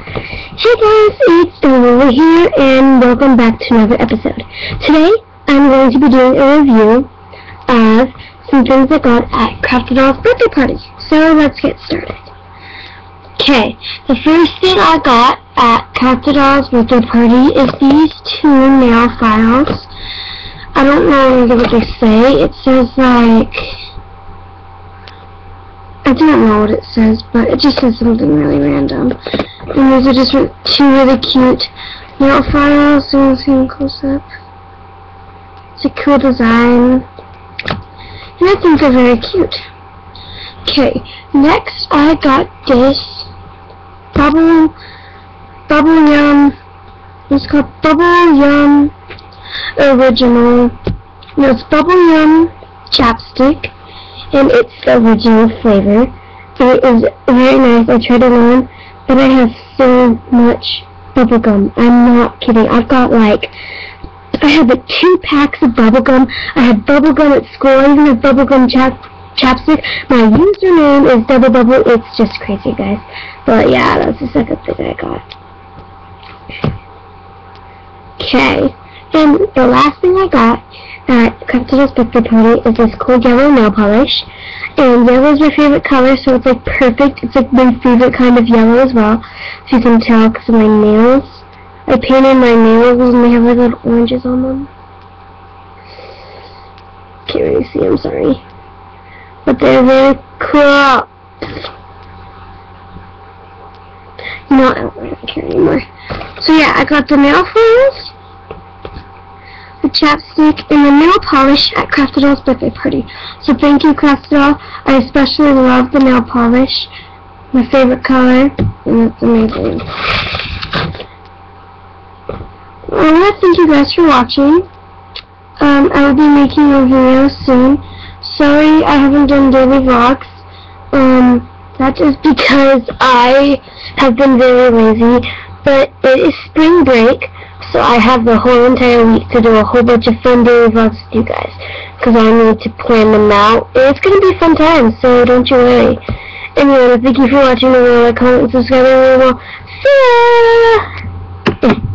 Hey guys, it's Lily here, and welcome back to another episode. Today, I'm going to be doing a review of some things I got at Craftitalls birthday party. So let's get started. Okay, the first thing I got at Craftitalls birthday party is these two nail files. I don't know what they say. It says like I don't know what it says, but it just says something really random. And these are just two really cute nail files. So you see them close up. It's a cool design. And I think they're very cute. Okay, next I got this bubble bubble yum. It's called bubble yum original. No, it's bubble yum chapstick and it's the original flavor. It is very nice. I tried it on, but I have so much bubblegum. I'm not kidding. I've got like, I have like two packs of bubblegum. I have bubblegum at school. I even have bubblegum chap chapstick. My username is double bubble. It's just crazy, guys. But yeah, that's the second thing I got. Okay. And the last thing I got at Crafted Birthday Party is this cool yellow nail polish. And yellow is my favorite color, so it's like perfect. It's like my favorite kind of yellow as well. If you can tell, because my nails. I painted my nails and they have like little oranges on them. Can't really see, I'm sorry. But they're very cool. No, I don't really care anymore. So yeah, I got the nail files chapstick, and the nail polish at Craftitall's birthday party. So thank you, Crafted Doll. I especially love the nail polish. My favorite color, and it's amazing. I want to thank you guys for watching. Um, I will be making a video soon. Sorry I haven't done daily vlogs. Um, that is because I have been very lazy. But it is spring break, so I have the whole entire week to do a whole bunch of fun daily vlogs with you guys. Because I need to plan them out. It's going to be fun time, so don't you worry. Anyway, thank you for watching. Remember, like, comment, subscribe, and we will see ya!